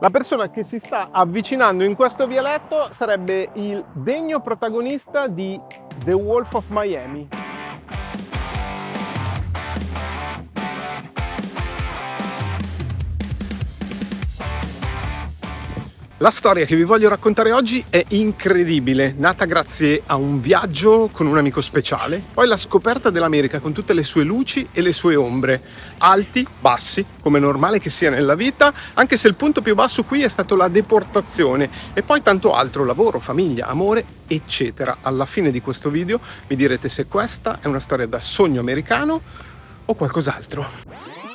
La persona che si sta avvicinando in questo vialetto sarebbe il degno protagonista di The Wolf of Miami. La storia che vi voglio raccontare oggi è incredibile, nata grazie a un viaggio con un amico speciale, poi la scoperta dell'America con tutte le sue luci e le sue ombre, alti, bassi, come è normale che sia nella vita, anche se il punto più basso qui è stato la deportazione e poi tanto altro, lavoro, famiglia, amore, eccetera. Alla fine di questo video mi direte se questa è una storia da sogno americano o qualcos'altro.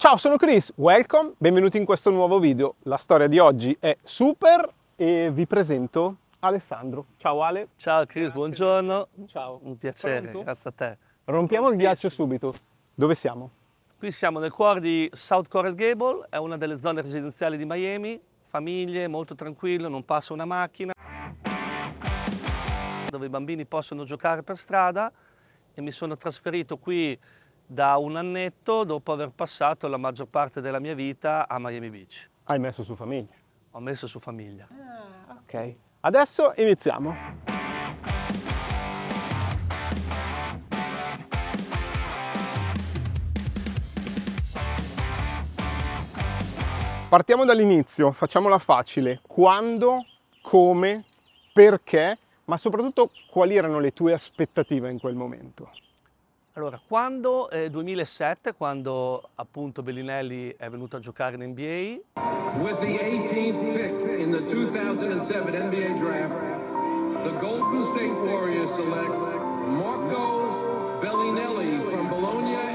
Ciao, sono Chris, welcome, benvenuti in questo nuovo video. La storia di oggi è super e vi presento Alessandro. Ciao Ale. Ciao Chris, Grazie. buongiorno. Ciao. Un piacere, Pronto? grazie a te. Rompiamo il ghiaccio subito. Dove siamo? Qui siamo nel cuore di South Coral Gable, è una delle zone residenziali di Miami, famiglie, molto tranquillo, non passa una macchina, dove i bambini possono giocare per strada e mi sono trasferito qui da un annetto dopo aver passato la maggior parte della mia vita a Miami Beach. Hai messo su famiglia? Ho messo su famiglia. Ah, ok. Adesso iniziamo. Partiamo dall'inizio, facciamola facile. Quando, come, perché, ma soprattutto quali erano le tue aspettative in quel momento? Allora, quando eh, 2007, quando appunto Bellinelli è venuto a giocare in NBA. With the 18th pick in the 2007 NBA draft, the Golden State Warriors select Marco Bellinelli from Bologna,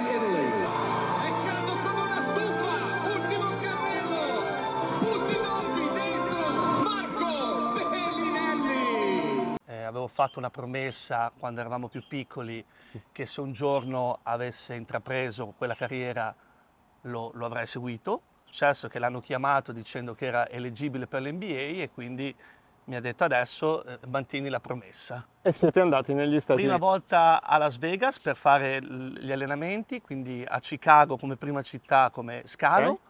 avevo fatto una promessa quando eravamo più piccoli che se un giorno avesse intrapreso quella carriera lo, lo avrei seguito. Successo che l'hanno chiamato dicendo che era eleggibile per l'NBA e quindi mi ha detto adesso eh, mantieni la promessa. E siete andati negli Stati Uniti? Prima volta a Las Vegas per fare gli allenamenti, quindi a Chicago come prima città come scalo okay.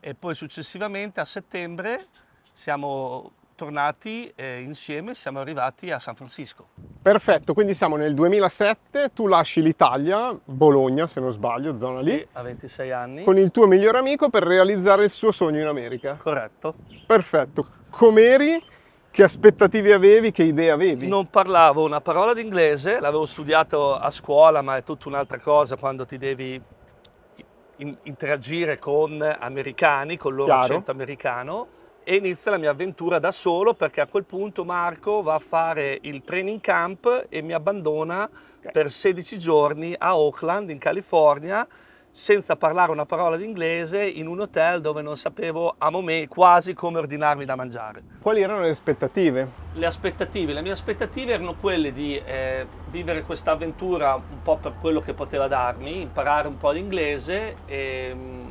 e poi successivamente a settembre siamo tornati eh, insieme, siamo arrivati a San Francisco. Perfetto, quindi siamo nel 2007, tu lasci l'Italia, Bologna se non sbaglio, zona lì. Sì, a 26 anni. Con il tuo migliore amico per realizzare il suo sogno in America. Corretto. Perfetto. Com'eri? Che aspettative avevi? Che idee avevi? Non parlavo una parola di inglese, l'avevo studiato a scuola, ma è tutta un'altra cosa quando ti devi interagire con americani, con il loro Chiaro. accento americano e inizia la mia avventura da solo perché a quel punto Marco va a fare il training camp e mi abbandona okay. per 16 giorni a Oakland in California senza parlare una parola di inglese in un hotel dove non sapevo a momenti quasi come ordinarmi da mangiare. Quali erano le aspettative? Le aspettative, le mie aspettative erano quelle di eh, vivere questa avventura un po' per quello che poteva darmi, imparare un po' di inglese e, mm,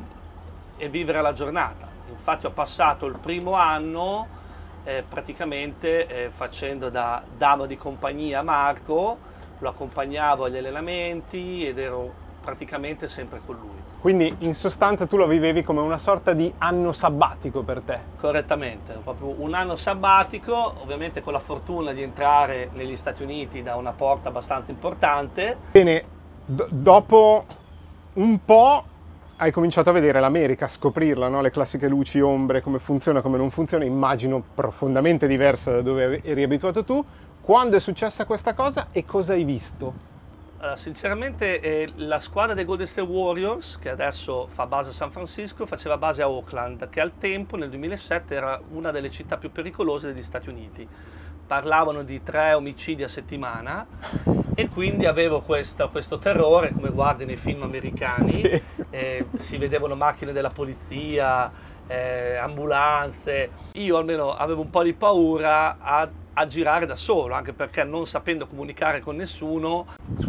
e vivere la giornata infatti ho passato il primo anno eh, praticamente eh, facendo da dama di compagnia a Marco, lo accompagnavo agli allenamenti ed ero praticamente sempre con lui. Quindi in sostanza tu lo vivevi come una sorta di anno sabbatico per te? Correttamente, proprio un anno sabbatico, ovviamente con la fortuna di entrare negli Stati Uniti da una porta abbastanza importante. Bene, dopo un po' hai cominciato a vedere l'America, a scoprirla, no? le classiche luci, ombre, come funziona, come non funziona, immagino profondamente diversa da dove eri abituato tu. Quando è successa questa cosa e cosa hai visto? Uh, sinceramente eh, la squadra dei Golden State Warriors, che adesso fa base a San Francisco, faceva base a Oakland, che al tempo, nel 2007, era una delle città più pericolose degli Stati Uniti parlavano di tre omicidi a settimana e quindi avevo questo, questo terrore, come guardi nei film americani, sì. eh, si vedevano macchine della polizia, eh, ambulanze, io almeno avevo un po' di paura a, a girare da solo, anche perché non sapendo comunicare con nessuno.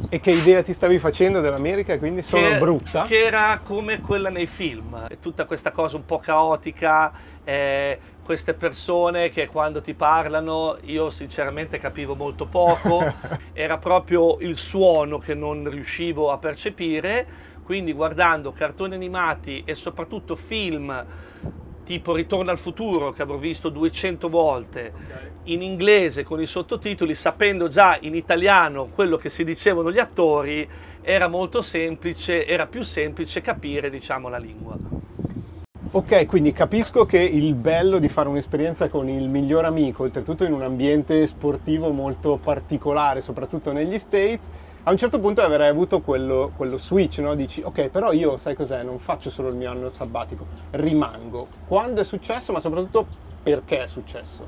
E che idea ti stavi facendo dell'America? Quindi sono che, brutta? Che era come quella nei film, tutta questa cosa un po' caotica. Eh, queste persone che quando ti parlano io sinceramente capivo molto poco, era proprio il suono che non riuscivo a percepire, quindi guardando cartoni animati e soprattutto film tipo Ritorno al futuro che avrò visto 200 volte in inglese con i sottotitoli, sapendo già in italiano quello che si dicevano gli attori, era molto semplice, era più semplice capire diciamo la lingua. Ok, quindi capisco che il bello di fare un'esperienza con il miglior amico, oltretutto in un ambiente sportivo molto particolare, soprattutto negli States, a un certo punto avrei avuto quello, quello, switch, no? Dici, ok, però io, sai cos'è, non faccio solo il mio anno sabbatico, rimango. Quando è successo, ma soprattutto perché è successo?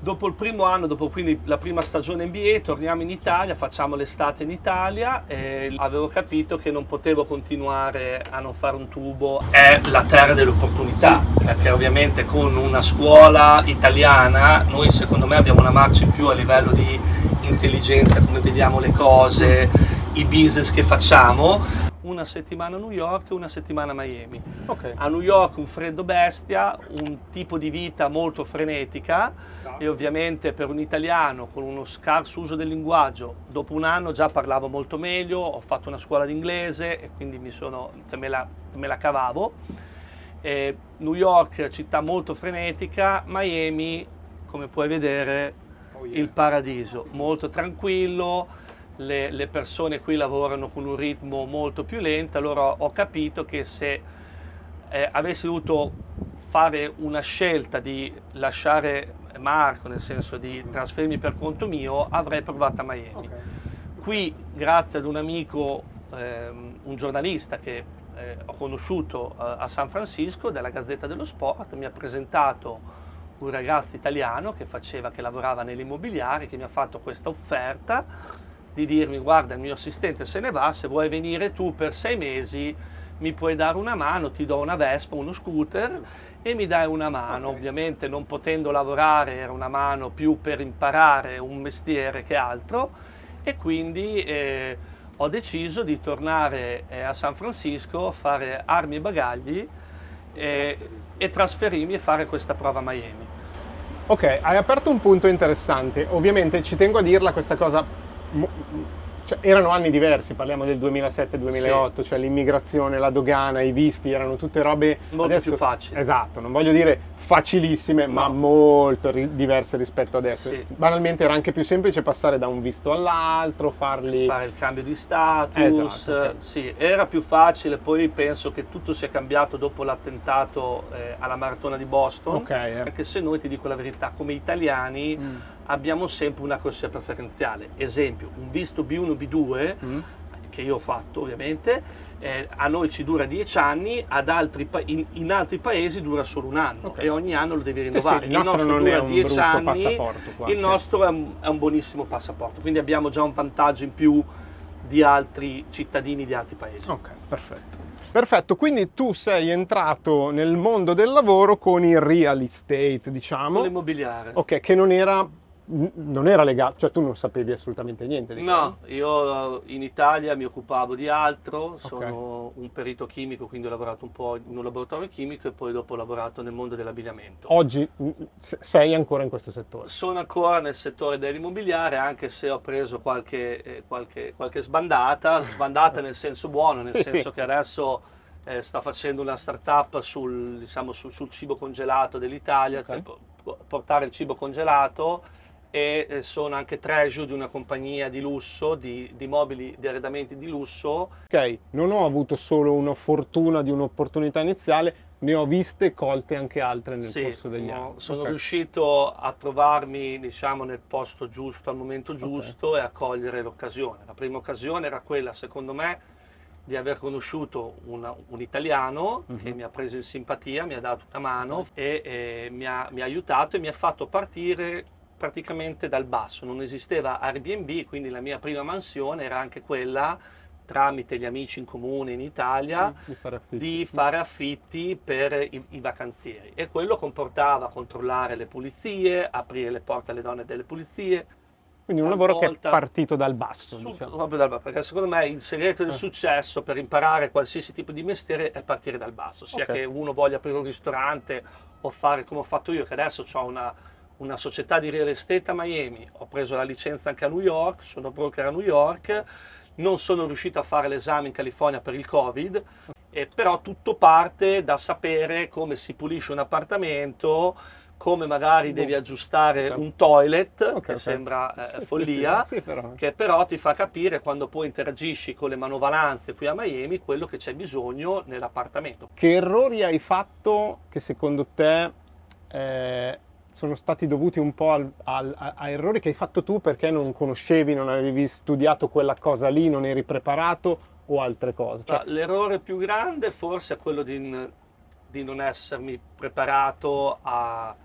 Dopo il primo anno, dopo quindi la prima stagione NBA, torniamo in Italia, facciamo l'estate in Italia e avevo capito che non potevo continuare a non fare un tubo. È la terra delle opportunità, sì. perché ovviamente con una scuola italiana noi secondo me abbiamo una marcia in più a livello di intelligenza, come vediamo le cose, i business che facciamo. Una settimana a New York e una settimana a Miami. Okay. A New York un freddo bestia, un tipo di vita molto frenetica e ovviamente per un italiano con uno scarso uso del linguaggio, dopo un anno già parlavo molto meglio, ho fatto una scuola d'inglese e quindi mi sono, cioè me, la, me la cavavo. Eh, New York città molto frenetica, Miami come puoi vedere il paradiso, molto tranquillo, le, le, persone qui lavorano con un ritmo molto più lento, allora ho capito che se eh, avessi dovuto fare una scelta di lasciare Marco, nel senso di trasferirmi per conto mio, avrei provato a Miami. Okay. Qui, grazie ad un amico, ehm, un giornalista che eh, ho conosciuto eh, a San Francisco, della Gazzetta dello Sport, mi ha presentato un ragazzo italiano che, faceva, che lavorava nell'immobiliare che mi ha fatto questa offerta di dirmi guarda il mio assistente se ne va, se vuoi venire tu per sei mesi mi puoi dare una mano, ti do una Vespa, uno scooter e mi dai una mano. Okay. Ovviamente non potendo lavorare era una mano più per imparare un mestiere che altro e quindi eh, ho deciso di tornare eh, a San Francisco a fare armi e bagagli eh, e trasferirmi e fare questa prova a Miami. Ok, hai aperto un punto interessante. Ovviamente ci tengo a dirla questa cosa cioè, erano anni diversi, parliamo del 2007-2008, sì. cioè l'immigrazione, la dogana, i visti, erano tutte robe molto adesso, più facili. Esatto, non voglio dire facilissime, no. ma molto ri- diverse rispetto adesso. Sì. Banalmente era anche più semplice passare da un visto all'altro, farli fare il cambio di status. Esatto, okay. Sì, era più facile, poi penso che tutto sia cambiato dopo l'attentato eh, alla maratona di Boston. Okay, eh. Anche se noi ti dico la verità, come italiani mm abbiamo sempre una corsia preferenziale. Esempio, un visto B1, B2, mm. che io ho fatto ovviamente, eh, a noi ci dura 10 anni, altri in, in, altri paesi dura solo un anno okay. e ogni anno lo devi rinnovare. Sì, sì, il, il nostro, dura 10 anni, qua, il nostro è un, è un, buonissimo passaporto, quindi abbiamo già un vantaggio in più di altri cittadini di altri paesi. Ok, perfetto. Perfetto, quindi tu sei entrato nel mondo del lavoro con il real estate, diciamo. Con l'immobiliare. Ok, che non era non era legato, cioè tu non sapevi assolutamente niente di No, io in Italia mi occupavo di altro, sono okay. un perito chimico, quindi ho lavorato un po' in un laboratorio chimico e poi dopo ho lavorato nel mondo dell'abbigliamento. Oggi sei ancora in questo settore? Sono ancora nel settore dell'immobiliare, anche se ho preso qualche, eh, qualche, qualche sbandata, sbandata nel senso buono, nel sì, senso sì. che adesso eh, sto facendo una startup sul, diciamo, sul, sul cibo congelato dell'Italia, okay. cioè, portare il cibo congelato e eh, sono anche treasure di una compagnia di lusso, di, di, mobili, di arredamenti di lusso. Ok, non ho avuto solo una fortuna di un'opportunità iniziale, ne ho viste colte anche altre nel sì, corso degli no, anni. Sono okay. riuscito a trovarmi diciamo, nel posto giusto, al momento giusto okay. e a cogliere l'occasione. La prima occasione era quella, secondo me, di aver conosciuto una, un italiano mm-hmm. che mi ha preso in simpatia, mi ha dato una mano e, e mi, ha, mi ha aiutato e mi ha fatto partire praticamente dal basso, non esisteva Airbnb, quindi la mia prima mansione era anche quella tramite gli amici in comune in Italia di fare affitti, di fare affitti per i, i, vacanzieri e quello comportava controllare le pulizie, aprire le porte alle donne delle pulizie. Quindi un lavoro che è partito dal basso. Su, diciamo. Proprio dal basso, perché secondo me il segreto del eh. successo per imparare qualsiasi tipo di mestiere è partire dal basso, sia okay. che uno voglia aprire un ristorante o fare come ho fatto io, che adesso ho una una società di real estate a Miami, ho preso la licenza anche a New York, sono broker a New York, non sono riuscito a fare l'esame in California per il Covid, eh, però tutto parte da sapere come si pulisce un appartamento, come magari devi aggiustare un toilet, okay, che okay. sembra eh, sì, follia, sì, sì, però. che però ti fa capire quando poi interagisci con le manovalanze qui a Miami quello che c'è bisogno nell'appartamento. Che errori hai fatto che secondo te eh, sono stati dovuti un po' al, al, a, a, errori che hai fatto tu perché non conoscevi, non avevi studiato quella cosa lì, non eri preparato o altre cose? Cioè... L'errore più grande forse è quello di, di non essermi preparato a,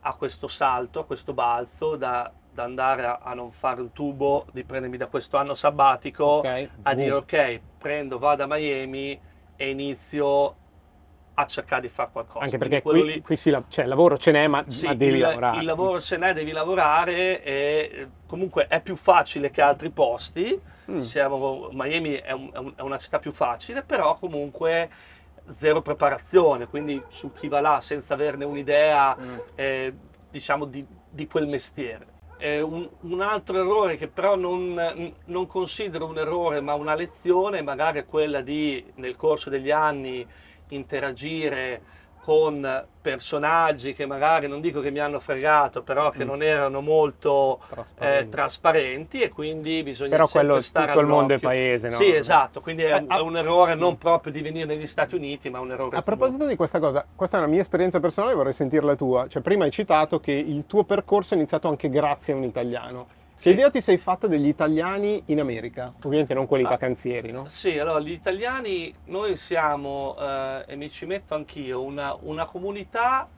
a, questo salto, a questo balzo, da, da andare a, a, non fare un tubo, di prendermi da questo anno sabbatico, okay. a dire ok, prendo, vado a Miami e inizio a cercare di fare qualcosa. Anche perché qui, lì, qui la, cioè, il lavoro ce n'è, ma, sì, ma devi il, lavorare. Il lavoro ce n'è, devi lavorare e comunque è più facile che altri posti. Mm. Siamo, Miami è, un, è, una città più facile, però comunque zero preparazione, quindi su chi va là senza averne un'idea, mm. eh, diciamo, di, di, quel mestiere. Eh, un, un, altro errore che però non, non considero un errore ma una lezione, magari è quella di nel corso degli anni interagire con personaggi che magari non dico che mi hanno fregato, però che mm. non erano molto trasparenti, eh, trasparenti e quindi bisogna però quello, stare tutto il mondo è paese, no? Sì, esatto, quindi è, un, è un errore non proprio di venire negli Stati Uniti, ma un errore A proposito comune. di questa cosa, questa è una mia esperienza personale, vorrei sentirla tua. Cioè, prima hai citato che il tuo percorso è iniziato anche grazie a un italiano. Che idea ti sei fatta degli italiani in America? Ovviamente non quelli ah, vacanzieri, no? Sì, allora gli italiani, noi siamo, eh, e mi ci metto anch'io, una, una, comunità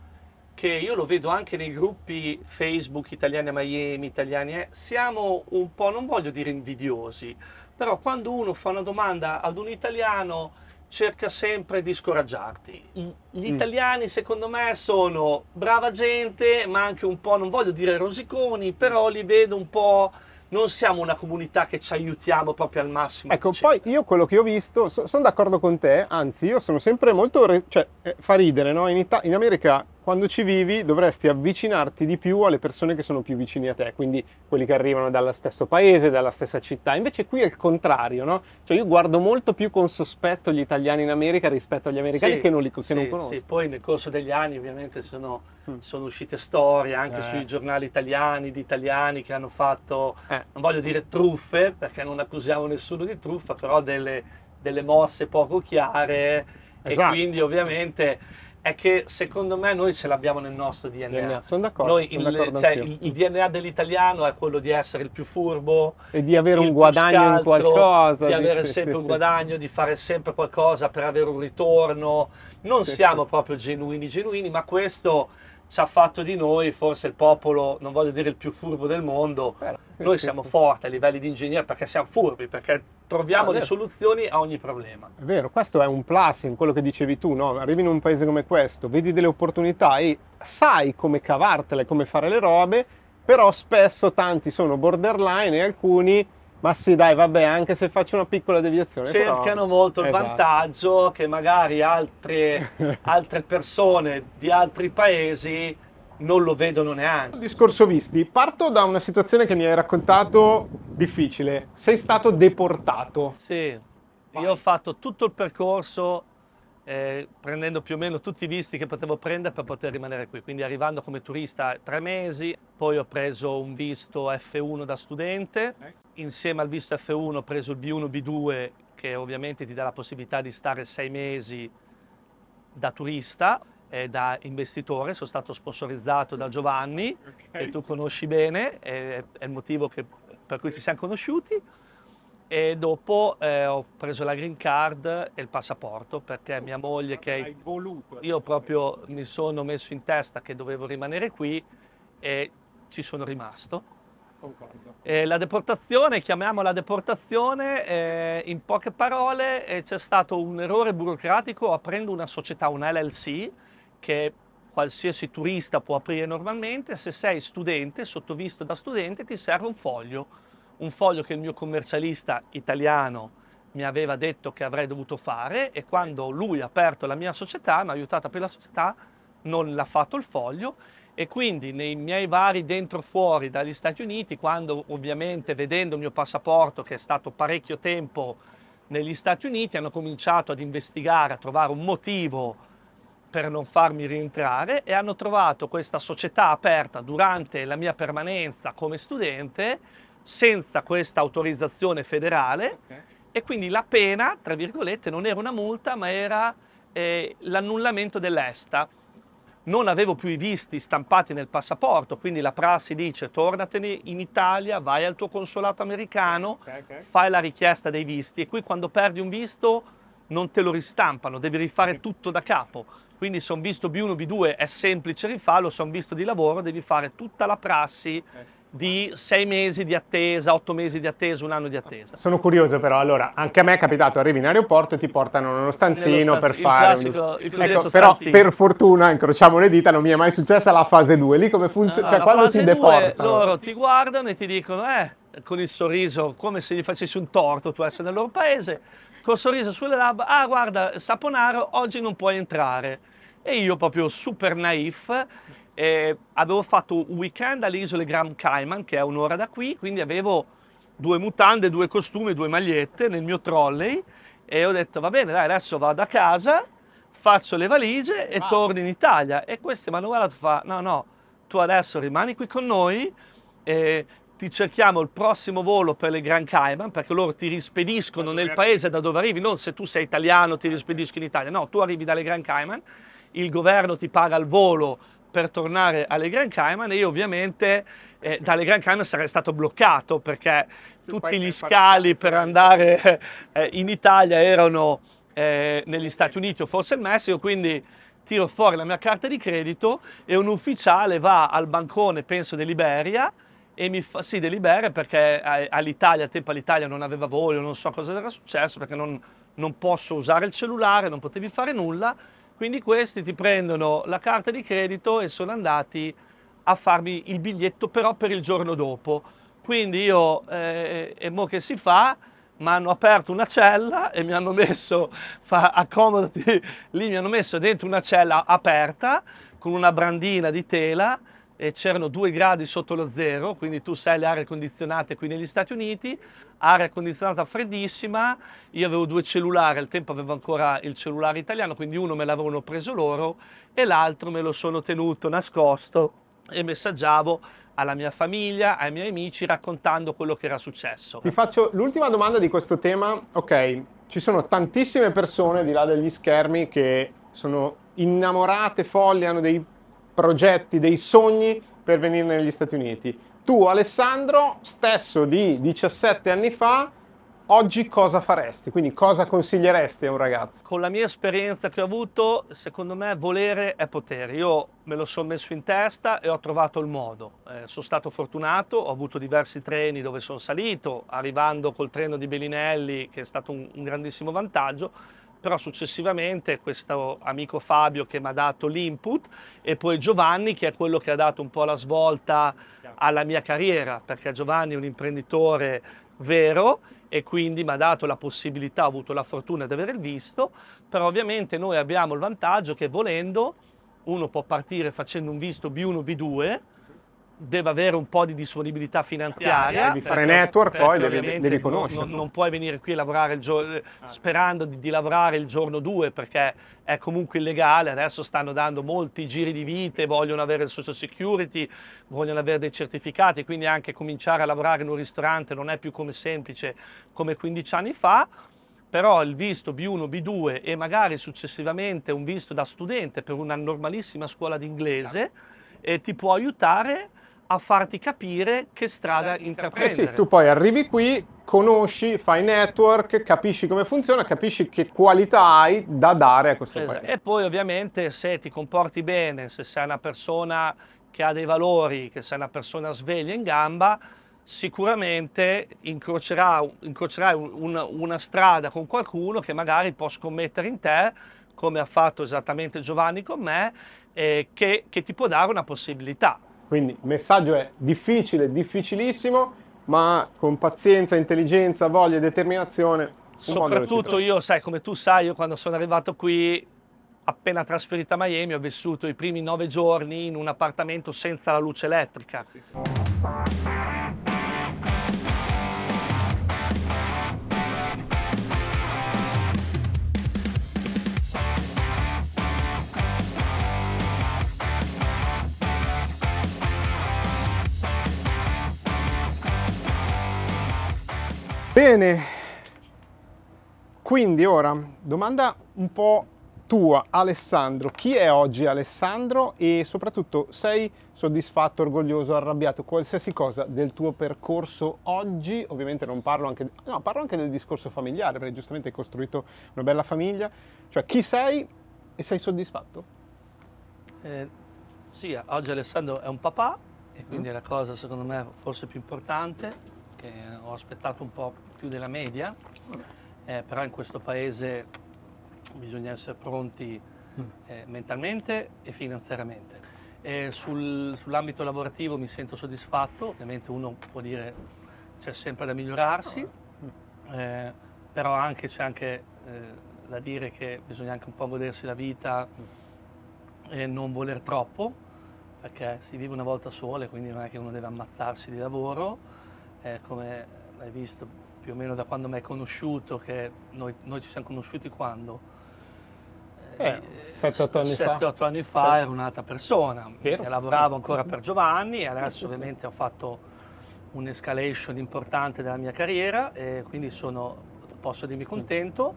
che io lo vedo anche nei gruppi Facebook italiani a Miami, italiani, eh, siamo un po', non voglio dire invidiosi, però quando uno fa una domanda ad un italiano cerca sempre di scoraggiarti. Gli mm. italiani, secondo me, sono brava gente, ma anche un po', non voglio dire rosiconi, però li vedo un po'. Non siamo una comunità che ci aiutiamo proprio al massimo. Ecco, poi io quello che ho visto, so, sono d'accordo con te, anzi, io sono sempre molto. Re- cioè, eh, fa ridere, no? In, Ita- in America quando ci vivi dovresti avvicinarti di più alle persone che sono più vicini a te, quindi quelli che arrivano dallo stesso paese, dalla stessa città. Invece qui è il contrario, no? Cioè io guardo molto più con sospetto gli italiani in America rispetto agli americani sì, che, non, li, che sì, non conosco. Sì, poi nel corso degli anni ovviamente sono, mm. sono uscite storie anche eh. sui giornali italiani di italiani che hanno fatto, eh. non voglio dire truffe, perché non accusiamo nessuno di truffa, però delle, delle mosse poco chiare esatto. e quindi ovviamente è che secondo me noi ce l'abbiamo nel nostro DNA. DNA. Sono d'accordo. Noi, sono il, d'accordo cioè, il, il, DNA dell'italiano è quello di essere il più furbo e di avere un guadagno scaltro, in qualcosa, di avere sì, sempre sì, un sì. guadagno, di fare sempre qualcosa per avere un ritorno. Non siamo proprio genuini, genuini, ma questo ci ha fatto di noi forse il popolo, non voglio dire il più furbo del mondo, Però, noi siamo forti a livelli di ingegnere perché siamo furbi, perché troviamo ah, le soluzioni a ogni problema. È vero, questo è un plus in quello che dicevi tu, no? arrivi in un paese come questo, vedi delle opportunità e sai come cavartele, come fare le robe, però spesso tanti sono borderline e alcuni ma sì, dai, vabbè, anche se faccio una piccola deviazione. Cercano però... molto il esatto. vantaggio che magari altre, altre persone di altri paesi non lo vedono neanche. Discorso visti, parto da una situazione che mi hai raccontato difficile. Sei stato deportato. Sì, Vai. io ho fatto tutto il percorso eh, prendendo più o meno tutti i visti che potevo prendere per poter rimanere qui. Quindi arrivando come turista tre mesi, poi ho preso un visto F1 da studente, insieme al visto F1 ho preso il B1, B2 che ovviamente ti dà la possibilità di stare sei mesi da turista e da investitore, sono stato sponsorizzato da Giovanni, okay. che tu conosci bene, è, è il motivo che, per cui ci siamo conosciuti e dopo eh, ho preso la green card e il passaporto perché mia moglie che hai voluto. io proprio mi sono messo in testa che dovevo rimanere qui e ci sono rimasto. Eh, la deportazione, chiamiamola deportazione, eh, in poche parole eh, c'è stato un errore burocratico aprendo una società, un LLC, che qualsiasi turista può aprire normalmente. Se sei studente, sottovisto da studente, ti serve un foglio un foglio che il mio commercialista italiano mi aveva detto che avrei dovuto fare e quando lui ha aperto la mia società, mi ha aiutato a aprire la società, non l'ha fatto il foglio e quindi nei miei vari dentro fuori dagli Stati Uniti, quando ovviamente vedendo il mio passaporto che è stato parecchio tempo negli Stati Uniti, hanno cominciato ad investigare, a trovare un motivo per non farmi rientrare e hanno trovato questa società aperta durante la mia permanenza come studente senza questa autorizzazione federale okay. e quindi la pena, tra virgolette, non era una multa ma era eh, l'annullamento dell'esta. Non avevo più i visti stampati nel passaporto, quindi la prassi dice tornatene in Italia, vai al tuo consolato americano, okay, okay. fai la richiesta dei visti e qui quando perdi un visto non te lo ristampano, devi rifare tutto da capo. Quindi se un visto B1, B2 è semplice rifarlo, se un visto di lavoro devi fare tutta la prassi di sei mesi di attesa, otto mesi di attesa, un anno di attesa. Sono curioso però, allora, anche a me è capitato, arrivi in aeroporto e ti portano nello stanzino per fare... Classico, un... ecco, però per fortuna, incrociamo le dita, non mi è mai successa la fase 2, lì come funziona? Allora, cioè quando si deportano? Loro ti guardano e ti dicono, eh, con il sorriso, come se gli facessi un torto tu essere nel loro paese, col sorriso sulle labbra, ah guarda, Saponaro, oggi non puoi entrare. E io proprio super naif, eh, avevo fatto un weekend alle isole Grand Cayman, che è un'ora da qui, quindi avevo due mutande, due costumi, due magliette nel mio trolley e ho detto va bene, dai, adesso vado a casa, faccio le valigie e ah. torno in Italia. E questo mi hanno guardato e fa, no, no, tu adesso rimani qui con noi, eh, ti cerchiamo il prossimo volo per le Grand Cayman perché loro ti rispediscono nel paese da dove arrivi, non se tu sei italiano ti rispediscono in Italia, no, tu arrivi dalle Grand Cayman, il governo ti paga il volo per tornare alle Grand Cayman e io ovviamente eh, dalle Grand Cayman sarei stato bloccato perché Se tutti gli scali per andare eh, in Italia erano eh, negli Stati Uniti o forse il Messico, quindi tiro fuori la mia carta di credito e un ufficiale va al bancone, penso dell'Iberia, e mi fa, sì, delibere perché all'Italia, al tempo all'Italia non aveva volo, non so cosa era successo, perché non, non posso usare il cellulare, non potevi fare nulla, quindi questi ti prendono la carta di credito e sono andati a farmi il biglietto però per il giorno dopo. Quindi io, eh, e mo che si fa, mi hanno aperto una cella e mi hanno messo, fa, accomodati, lì mi hanno messo dentro una cella aperta con una brandina di tela e c'erano due gradi sotto lo zero, quindi tu sai le aree condizionate qui negli Stati Uniti, aria condizionata freddissima, io avevo due cellulari, al tempo avevo ancora il cellulare italiano, quindi uno me l'avevano preso loro e l'altro me lo sono tenuto nascosto e messaggiavo alla mia famiglia, ai miei amici raccontando quello che era successo. Ti faccio l'ultima domanda di questo tema, ok, ci sono tantissime persone di là degli schermi che sono innamorate, folli, hanno dei progetti, dei sogni per venire negli Stati Uniti. Tu, Alessandro, stesso di 17 anni fa, oggi cosa faresti? Quindi cosa consiglieresti a un ragazzo? Con la mia esperienza che ho avuto, secondo me volere è potere. Io me lo sono messo in testa e ho trovato il modo. Eh, sono stato fortunato, ho avuto diversi treni dove sono salito, arrivando col treno di Bellinelli, che è stato un, un grandissimo vantaggio però successivamente questo amico Fabio che mi ha dato l'input e poi Giovanni che è quello che ha dato un po' la svolta alla mia carriera, perché Giovanni è un imprenditore vero e quindi mi ha dato la possibilità, ho avuto la fortuna di avere il visto, però ovviamente noi abbiamo il vantaggio che volendo uno può partire facendo un visto B1, B2, deve avere un po' di disponibilità finanziaria. Devi fare network, poi devi, devi conoscere. Non, non, puoi venire qui a lavorare il giorno, ah. sperando di, di, lavorare il giorno 2 perché è comunque illegale. Adesso stanno dando molti giri di vite, vogliono avere il social security, vogliono avere dei certificati, quindi anche cominciare a lavorare in un ristorante non è più come semplice come 15 anni fa. Però il visto B1, B2 e magari successivamente un visto da studente per una normalissima scuola d'inglese eh, ti può aiutare a farti capire che strada intraprendere. Eh sì, tu poi arrivi qui, conosci, fai network, capisci come funziona, capisci che qualità hai da dare a questo esatto. paese. E poi ovviamente se ti comporti bene, se sei una persona che ha dei valori, che sei una persona sveglia in gamba, sicuramente incrocerai, incrocerai una, una strada con qualcuno che magari può scommettere in te, come ha fatto esattamente Giovanni con me, eh, che, che ti può dare una possibilità. Quindi il messaggio è difficile, difficilissimo, ma con pazienza, intelligenza, voglia e determinazione. Soprattutto io, sai, come tu sai, io quando sono arrivato qui appena trasferito a Miami ho vissuto i primi nove giorni in un appartamento senza la luce elettrica. Sì, sì. Bene, quindi ora domanda un po' tua Alessandro, chi è oggi Alessandro? E soprattutto sei soddisfatto, orgoglioso, arrabbiato, qualsiasi cosa del tuo percorso oggi, ovviamente non parlo anche, no, parlo anche del discorso familiare perché giustamente hai costruito una bella famiglia, cioè chi sei e sei soddisfatto? Eh, sì, oggi Alessandro è un papà e quindi mm. è la cosa secondo me forse più importante che ho aspettato un po' più della media, eh, però in questo paese bisogna essere pronti mm. eh, mentalmente e finanziariamente. E sul, sull'ambito lavorativo mi sento soddisfatto, ovviamente uno può dire c'è sempre da migliorarsi, eh, però anche, c'è anche eh, da dire che bisogna anche un po' godersi la vita e non voler troppo, perché si vive una volta sola, quindi non è che uno deve ammazzarsi di lavoro, eh, come hai visto più o meno da quando mi hai conosciuto, che noi, noi ci siamo conosciuti quando? Eh, 7-8 anni 7, fa. anni fa ero un'altra persona, lavoravo ancora per Giovanni e adesso ovviamente ho fatto un'escalation importante della mia carriera e quindi sono, posso dirmi contento.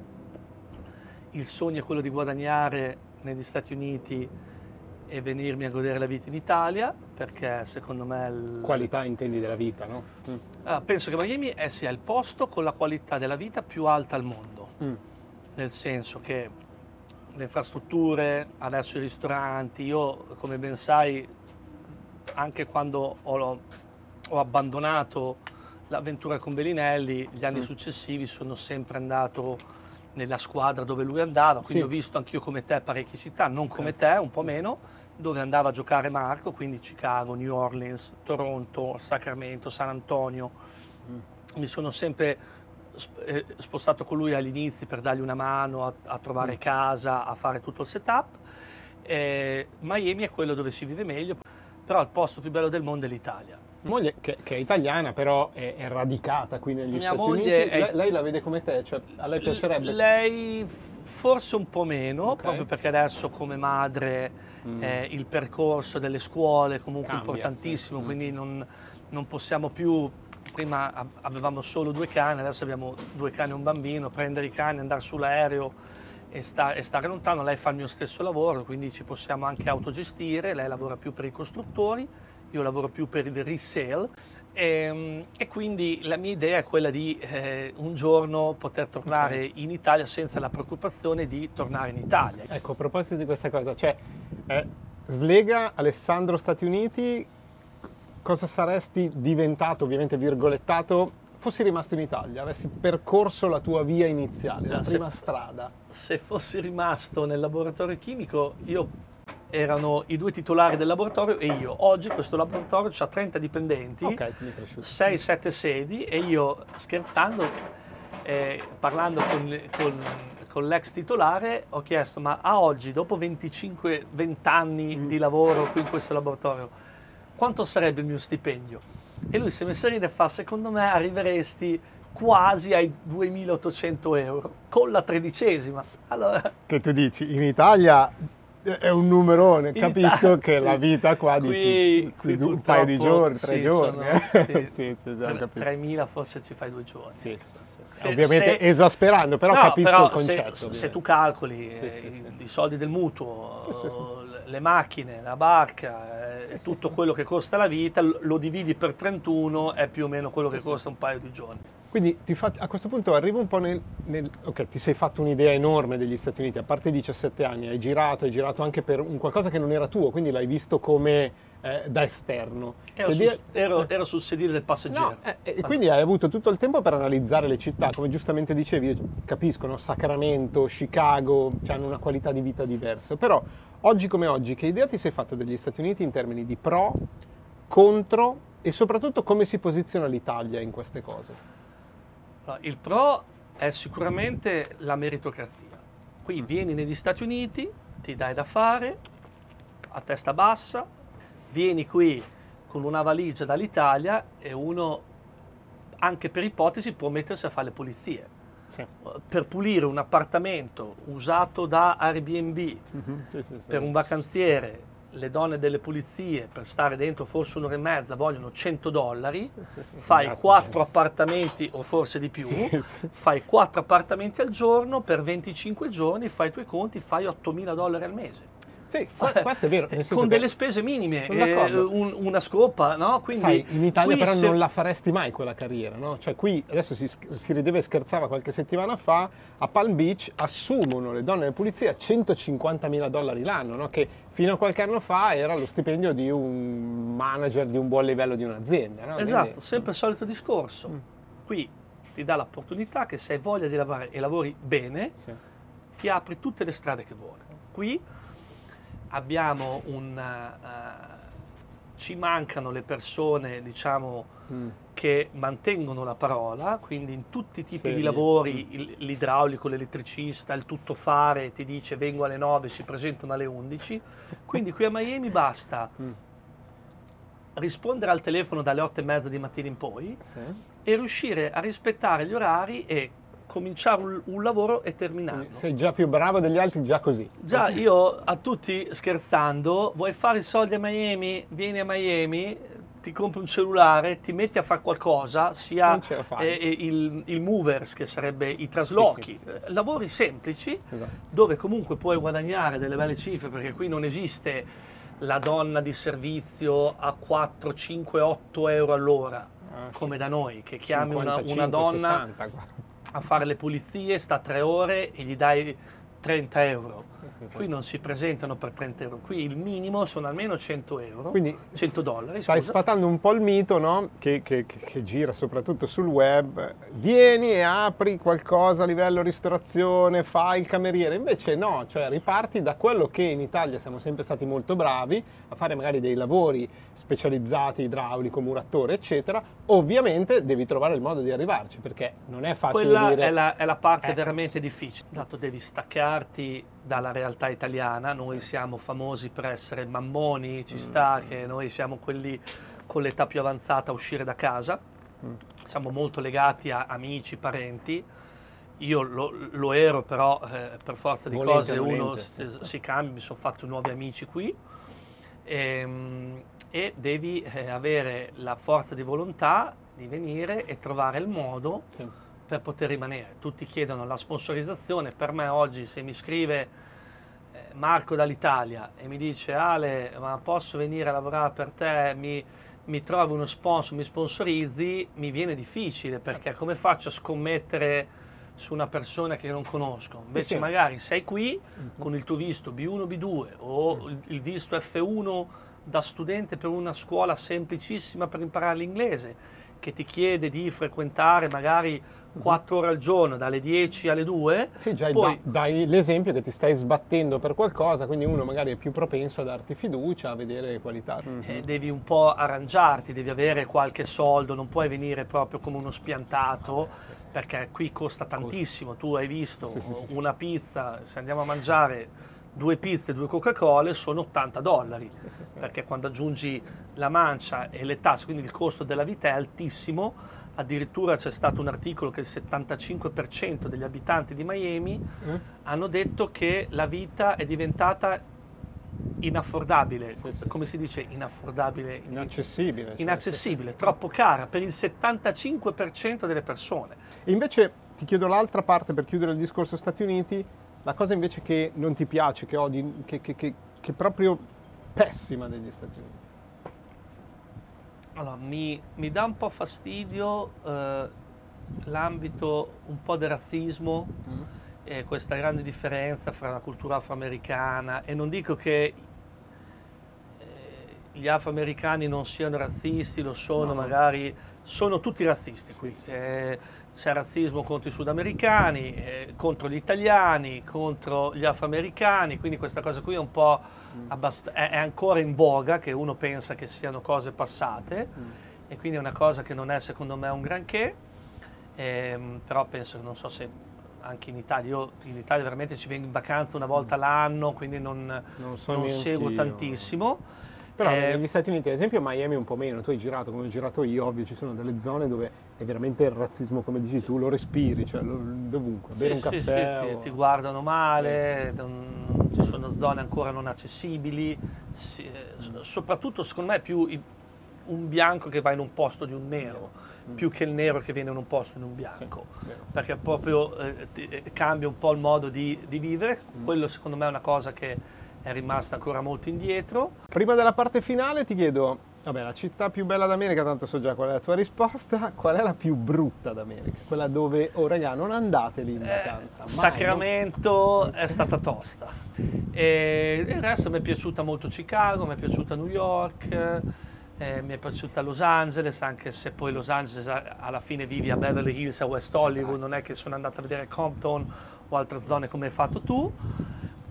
Il sogno è quello di guadagnare negli Stati Uniti e venirmi a godere la vita in Italia perché secondo me... Il... Qualità intendi della vita, no? Mm. Allora, penso che Miami sia il posto con la qualità della vita più alta al mondo, mm. nel senso che le infrastrutture, adesso i ristoranti, io come ben sai anche quando ho, ho abbandonato l'avventura con Bellinelli, gli anni mm. successivi sono sempre andato nella squadra dove lui andava, quindi sì. ho visto anch'io come te parecchie città, non come te, un po' meno, dove andava a giocare Marco, quindi Chicago, New Orleans, Toronto, Sacramento, San Antonio. Mm. Mi sono sempre eh, spostato con lui agli inizi per dargli una mano a, a trovare mm. casa, a fare tutto il setup. Eh, Miami è quello dove si vive meglio, però il posto più bello del mondo è l'Italia. Moglie che, che, è italiana, però è, è radicata qui negli Mia Stati Uniti. È... Lei, lei, la vede come te? Cioè, a lei piacerebbe? Lei forse un po' meno, okay. proprio perché adesso come madre mm. eh, il percorso delle scuole è comunque Cambia, importantissimo, sì. quindi non, non possiamo più prima avevamo solo due cani, adesso abbiamo due cani e un bambino, prendere i cani, andare sull'aereo e, sta, e, stare lontano. Lei fa il mio stesso lavoro, quindi ci possiamo anche autogestire, lei lavora più per i costruttori io lavoro più per il resale e, ehm, e, quindi la mia idea è quella di eh, un giorno poter tornare okay. in Italia senza la preoccupazione di tornare in Italia. Ecco, a proposito di questa cosa, cioè eh, slega Alessandro Stati Uniti, cosa saresti diventato, ovviamente virgolettato, fossi rimasto in Italia, avessi percorso la tua via iniziale, la se prima strada? Se fossi rimasto nel laboratorio chimico, io erano i due titolari del laboratorio e io. Oggi questo laboratorio ha 30 dipendenti, okay, 6-7 sedi e io scherzando, eh, parlando con, con, con, l'ex titolare, ho chiesto ma a oggi, dopo 25-20 anni mm. di lavoro qui in questo laboratorio, quanto sarebbe il mio stipendio? E lui si è messo a ridere e fa, secondo me arriveresti quasi ai 2.800 euro con la tredicesima. Allora... Che tu dici, in Italia è un numerone, capisco che sì. la vita qua qui, dici qui un paio di giorni, tre sì, giorni. Sono, eh? sì, sì, 3.000 forse ci fai due giorni. Sì, se, Ovviamente se, esasperando, però no, capisco però il concetto. Se, se tu calcoli eh, i, i, soldi del mutuo, le macchine, la barca, eh, tutto quello che costa la vita, lo dividi per 31 è più o meno quello che costa un paio di giorni. Quindi fa, a questo punto arrivo un po' nel, nel, Ok, ti sei fatto un'idea enorme degli Stati Uniti, a parte i 17 anni, hai girato, hai girato anche per un qualcosa che non era tuo, quindi l'hai visto come eh, da esterno. Ero, sul, ero, ero, sul sedile del passeggero. No, eh, e quindi hai avuto tutto il tempo per analizzare le città, come giustamente dicevi, io capisco, no? Sacramento, Chicago, hanno una qualità di vita diversa, però oggi come oggi, che idea ti sei fatto degli Stati Uniti in termini di pro, contro e soprattutto come si posiziona l'Italia in queste cose? Il pro è sicuramente la meritocrazia. Qui mm. vieni negli Stati Uniti, ti dai da fare a testa bassa, vieni qui con una valigia dall'Italia e uno anche per ipotesi può mettersi a fare le pulizie. Sì. Per pulire un appartamento usato da Airbnb mm-hmm, sì, sì, per un vacanziere le donne delle pulizie per stare dentro forse un'ora e mezza vogliono 100 dollari, sì, sì, fai grazie, quattro appartamenti o forse di più, sì, fai quattro appartamenti al giorno per 25 giorni, fai i tuoi conti, fai 8.000 dollari al mese. Sì, questo è vero. Con delle spese minime, eh, un, una scopa, no? Quindi, Sai, in Italia però se... non la faresti mai quella carriera, no? Cioè qui, adesso si, si rideva e scherzava qualche settimana fa, a Palm Beach assumono le donne delle pulizie a 150.000 dollari l'anno, no? Che fino a qualche anno fa era lo stipendio di un manager di un buon livello di un'azienda. No? Esatto, Quindi... sempre il solito discorso. Mm. Qui ti dà l'opportunità che se hai voglia di lavorare e lavori bene, sì. ti apri tutte le strade che vuoi. Qui abbiamo un... Uh, ci mancano le persone, diciamo, mm. che mantengono la parola, quindi in tutti i tipi sì, di lavori, l'idraulico, l'elettricista, il tuttofare ti dice vengo alle 9, si presentano alle 11, quindi qui a Miami basta mm. rispondere al telefono dalle 8 e mezza di mattina in poi sì. e riuscire a rispettare gli orari e cominciare un, un lavoro e terminarlo. Sei già più bravo degli altri, già così. Già, io a tutti scherzando, vuoi fare i soldi a Miami? Vieni a Miami, ti compri un cellulare, ti metti a fare qualcosa, sia eh, eh, il, il, movers, che sarebbe i traslochi, sì, sì. Eh, lavori semplici, esatto. dove comunque puoi guadagnare delle belle cifre, perché qui non esiste la donna di servizio a 4, 5, 8 euro all'ora, ah, come da noi, che chiami 55, una, una donna... 60, a fare le pulizie, sta tre ore e gli dai 30 euro sì, sì. Qui non si presentano per 30 euro, qui il minimo sono almeno 100 euro, Quindi 100 dollari. Stai scusa. sfatando un po' il mito no? che, che, che, gira soprattutto sul web, vieni e apri qualcosa a livello ristorazione, fai il cameriere, invece no, cioè riparti da quello che in Italia siamo sempre stati molto bravi, a fare magari dei lavori specializzati, idraulico, muratore, eccetera, ovviamente devi trovare il modo di arrivarci, perché non è facile Quella dire... è la, è la parte eh, veramente difficile, dato devi staccarti dalla realtà italiana, noi siamo famosi per essere mammoni, ci mm. sta che noi siamo quelli con l'età più avanzata a uscire da casa, mm. siamo molto legati a amici, parenti, io lo, lo ero però eh, per forza di volente, cose volente, uno certo. si cambia, mi sono fatto nuovi amici qui e, ehm, e devi eh, avere la forza di volontà di venire e trovare il modo sì per poter rimanere. Tutti chiedono la sponsorizzazione, per me oggi se mi scrive eh, Marco dall'Italia e mi dice Ale ma posso venire a lavorare per te, mi, mi trovi uno sponsor, mi sponsorizzi, mi viene difficile perché come faccio a scommettere su una persona che non conosco? Invece sì, sì. magari sei qui uh-huh. con il tuo visto B1, B2 o uh-huh. il visto F1 da studente per una scuola semplicissima per imparare l'inglese che ti chiede di frequentare magari 4 ore al giorno, dalle 10 alle 2. Sì, già poi, dai l'esempio che ti stai sbattendo per qualcosa, quindi uno magari è più propenso a darti fiducia, a vedere qualità. Mm-hmm. Eh, devi un po' arrangiarti, devi avere qualche soldo, non puoi venire proprio come uno spiantato, ah, sì, sì. perché qui costa tantissimo. Tu hai visto sì, una pizza, se andiamo a mangiare due pizze e due Coca-Cola sono 80 dollari, sì, sì, sì. perché quando aggiungi la mancia e le tasse, quindi il costo della vita è altissimo, addirittura c'è stato un articolo che il 75% degli abitanti di Miami mm. hanno detto che la vita è diventata inaffordabile, come si dice inaffordabile? Inaccessibile. Cioè, inaccessibile, troppo cara per il 75% delle persone. E invece ti chiedo l'altra parte per chiudere il discorso Stati Uniti, la cosa invece che non ti piace, che odi, che, che, che, che è proprio pessima degli Stati Uniti. Allora, mi, mi dà un po' fastidio eh, l'ambito un po' del razzismo mm. e questa grande differenza fra la cultura afroamericana e non dico che eh, gli afroamericani non siano razzisti, lo sono no. magari, sono tutti razzisti qui. Eh, c'è razzismo contro i sudamericani, eh, contro gli italiani, contro gli afroamericani, quindi questa cosa qui è un po' mm. abbast- è, è, ancora in voga, che uno pensa che siano cose passate, mm. e quindi è una cosa che non è secondo me un granché, ehm, però penso, non so se anche in Italia. Io in Italia veramente ci vengo in vacanza una volta l'anno, quindi non, non, non seguo tantissimo. Però eh, negli Stati Uniti, ad esempio, Miami un po' meno, tu hai girato come ho girato io, ovvio ci sono delle zone dove è veramente il razzismo, come dici sì. tu, lo respiri, cioè lo, dovunque, sì, bere un caffè. Sì, o... ti, ti, guardano male, non, ci sono zone ancora non accessibili, sì, eh, soprattutto secondo me è più un bianco che va in un posto di un nero, mm. più che il nero che viene in un posto in un bianco, perché proprio eh, eh, cambia un po' il modo di, di vivere, mm. quello secondo me è una cosa che è rimasta ancora molto indietro. Prima della parte finale ti chiedo, vabbè, la città più bella d'America, tanto so già qual è la tua risposta, qual è la più brutta d'America? Quella dove, oh raga, non andate lì in eh, vacanza. Eh, Sacramento no? è stata tosta. E il resto mi è piaciuta molto Chicago, mi è piaciuta New York. Eh, mi è piaciuta Los Angeles, anche se poi Los Angeles alla fine vivi a Beverly Hills, a West Hollywood, esatto. non è che sono andato a vedere Compton o altre zone come hai fatto tu.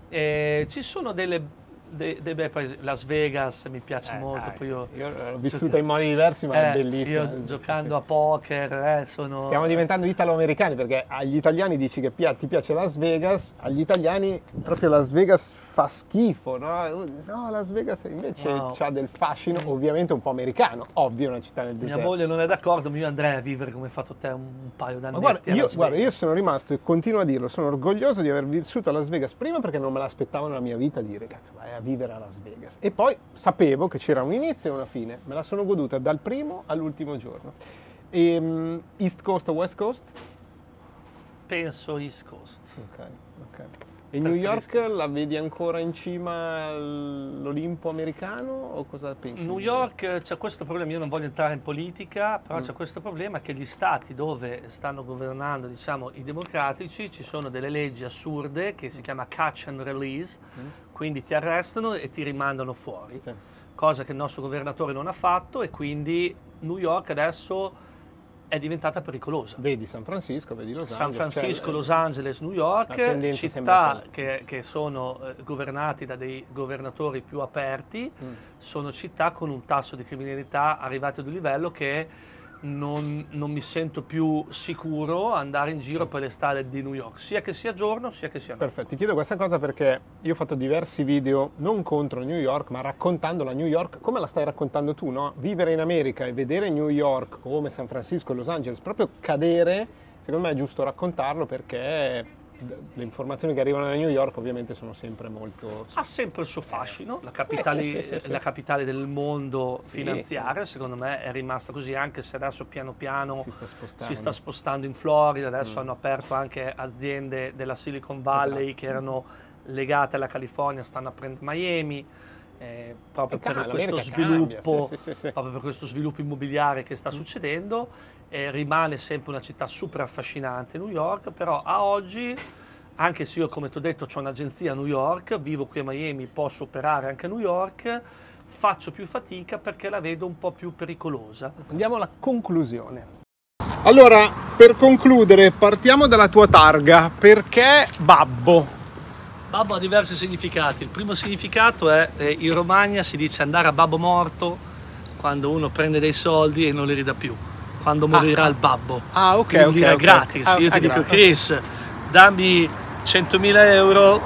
Eh, ci sono delle dei, dei bei paesi, Las Vegas mi piace eh, molto. Sì. io, io l'ho vissuta in modi diversi, ma eh, è bellissima. Io giocando sì, a poker, eh, sono... Stiamo diventando italo-americani perché agli italiani dici che ti piace Las Vegas, agli italiani proprio Las Vegas fa schifo, no? No, Las Vegas invece no. ha del fascino, ovviamente un po' americano, ovvio, una città nel deserto. Mia moglie non è d'accordo, ma io andrei a vivere come hai fatto te un, un paio d'anni. Guarda, io, guarda, io sono rimasto e continuo a dirlo, sono orgoglioso di aver vissuto a Las Vegas prima perché non me l'aspettavo nella mia vita dire, cazzo, vai a vivere a Las Vegas. E poi sapevo che c'era un inizio e una fine, me la sono goduta dal primo all'ultimo giorno. E, um, East Coast o West Coast? Penso East Coast. Ok, ok. E New York la vedi ancora in cima all'Olimpo americano o cosa pensi? New York c'è questo problema, io non voglio entrare in politica, però mm. c'è questo problema che gli stati dove stanno governando diciamo, i democratici ci sono delle leggi assurde che si chiama catch and release, mm. quindi ti arrestano e ti rimandano fuori, sì. cosa che il nostro governatore non ha fatto e quindi New York adesso è diventata pericolosa. Vedi San Francisco, vedi Los Angeles. San Francisco, cioè, Los Angeles, New York, città che, che, sono eh, governati da dei governatori più aperti, mm. sono città con un tasso di criminalità arrivato ad un livello che non, non, mi sento più sicuro andare in giro per le strade di New York, sia che sia giorno sia che sia notte. Perfetto, ti chiedo questa cosa perché io ho fatto diversi video non contro New York, ma raccontando la New York come la stai raccontando tu, no? Vivere in America e vedere New York come San Francisco e Los Angeles, proprio cadere, secondo me è giusto raccontarlo perché le informazioni che arrivano da New York ovviamente sono sempre molto... Ha sempre il suo fascino, la capitale, sì, sì, sì, la capitale del mondo finanziario secondo me è rimasta così anche se adesso piano piano si sta spostando, si sta spostando in Florida, adesso mm. hanno aperto anche aziende della Silicon Valley esatto. che erano legate alla California, stanno a prendere Miami. Eh, proprio, per questo sviluppo, proprio per questo sviluppo immobiliare che sta mm. succedendo eh, rimane sempre una città super affascinante New York, però a oggi, anche se io come ti ho detto ho un'agenzia a New York, vivo qui a Miami, posso operare anche a New York, faccio più fatica perché la vedo un po' più pericolosa. Andiamo alla conclusione. Allora, per concludere, partiamo dalla tua targa. Perché Babbo? Babbo ha diversi significati. Il primo significato è, eh, in Romagna si dice andare a babbo morto quando uno prende dei soldi e non li ridà più quando morirà ah, il babbo. Ah, ok, Quindi ok. è gratis. Ah, Io ti dico, Chris, dammi 100.000 euro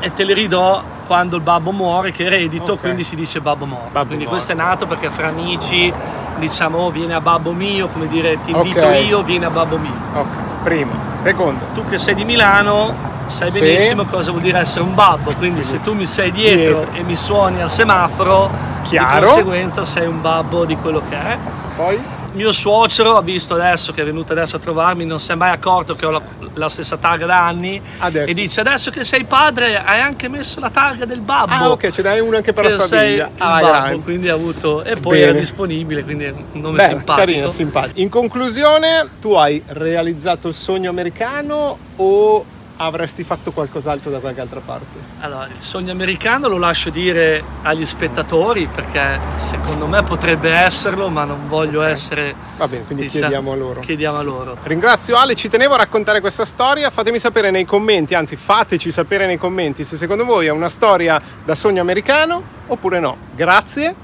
e te li ridò quando il babbo muore, che eredito, okay. quindi si dice babbo morto. Babbo quindi morto. questo è nato perché fra amici diciamo oh, viene a babbo mio, come dire ti invito okay. io, vieni a babbo mio. Ok, primo. Secondo. Tu che sei di Milano sai sì. benissimo cosa vuol dire essere un babbo, quindi se tu mi sei dietro, dietro. e mi suoni al semaforo, Chiaro. di conseguenza sei un babbo di quello che è. Poi? Mio suocero ha visto adesso che è venuto adesso a trovarmi, non si è mai accorto che ho la, la stessa targa da anni adesso. e dice adesso che sei padre hai anche messo la targa del babbo. Ah ok, ce n'hai una anche per la famiglia. Ah, babbo, quindi ha avuto e poi Bene. era disponibile, quindi è un nome Beh, simpatico. Carino, simpatico. In conclusione, tu hai realizzato il sogno americano o avresti fatto qualcos'altro da qualche altra parte? Allora, il sogno americano lo lascio dire agli spettatori perché secondo me potrebbe esserlo, ma non voglio okay. essere... Va bene, quindi diciamo, chiediamo a loro. Chiediamo a loro. Ringrazio Ale, ci tenevo a raccontare questa storia, fatemi sapere nei commenti, anzi fateci sapere nei commenti se secondo voi è una storia da sogno americano oppure no. Grazie,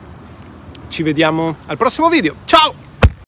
ci vediamo al prossimo video, ciao!